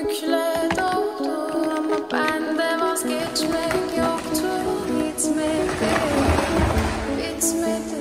yükle doldu ama bende vazgeçmek yoktu bitmedi bitmedi.